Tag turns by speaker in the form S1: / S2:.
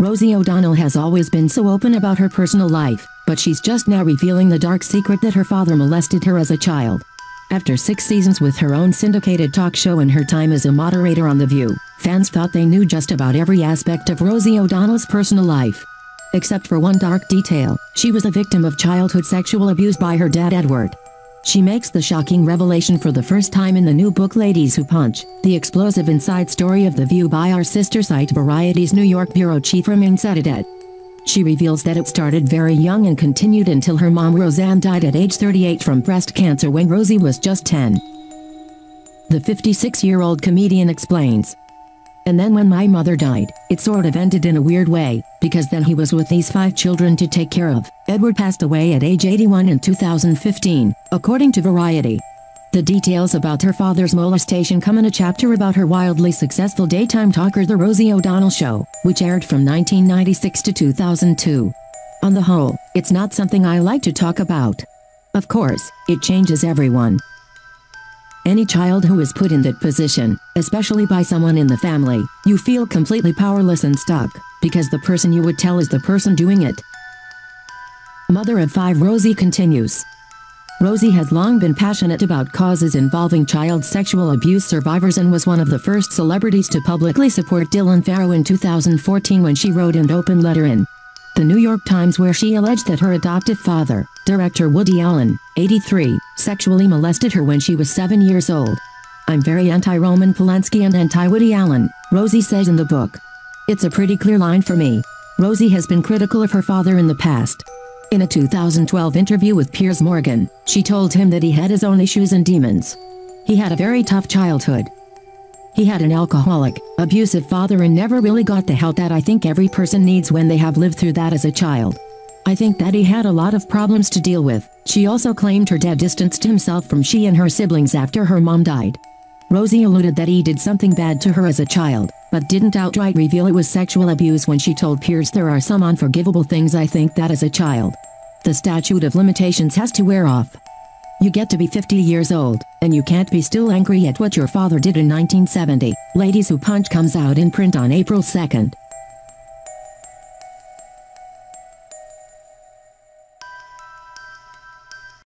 S1: Rosie O'Donnell has always been so open about her personal life, but she's just now revealing the dark secret that her father molested her as a child. After six seasons with her own syndicated talk show and her time as a moderator on The View, fans thought they knew just about every aspect of Rosie O'Donnell's personal life. Except for one dark detail, she was a victim of childhood sexual abuse by her dad Edward. She makes the shocking revelation for the first time in the new book Ladies Who Punch, the explosive inside story of The View by our sister site Variety's New York bureau chief Ramin Setoodeh. She reveals that it started very young and continued until her mom Roseanne died at age 38 from breast cancer when Rosie was just 10. The 56-year-old comedian explains. And then when my mother died, it sort of ended in a weird way, because then he was with these five children to take care of. Edward passed away at age 81 in 2015, according to Variety. The details about her father's molestation come in a chapter about her wildly successful daytime talker The Rosie O'Donnell Show, which aired from 1996 to 2002. On the whole, it's not something I like to talk about. Of course, it changes everyone. Any child who is put in that position, especially by someone in the family, you feel completely powerless and stuck, because the person you would tell is the person doing it. Mother of five Rosie continues. Rosie has long been passionate about causes involving child sexual abuse survivors and was one of the first celebrities to publicly support Dylan Farrow in 2014 when she wrote an open letter in the New York Times where she alleged that her adoptive father, director Woody Allen, 83, sexually molested her when she was 7 years old. I'm very anti-Roman Polanski and anti-Woody Allen, Rosie says in the book. It's a pretty clear line for me. Rosie has been critical of her father in the past. In a 2012 interview with Piers Morgan, she told him that he had his own issues and demons. He had a very tough childhood, he had an alcoholic, abusive father and never really got the help that I think every person needs when they have lived through that as a child. I think that he had a lot of problems to deal with. She also claimed her dad distanced himself from she and her siblings after her mom died. Rosie alluded that he did something bad to her as a child, but didn't outright reveal it was sexual abuse when she told Piers there are some unforgivable things I think that as a child. The statute of limitations has to wear off. You get to be 50 years old, and you can't be still angry at what your father did in 1970. Ladies Who Punch comes out in print on April 2nd.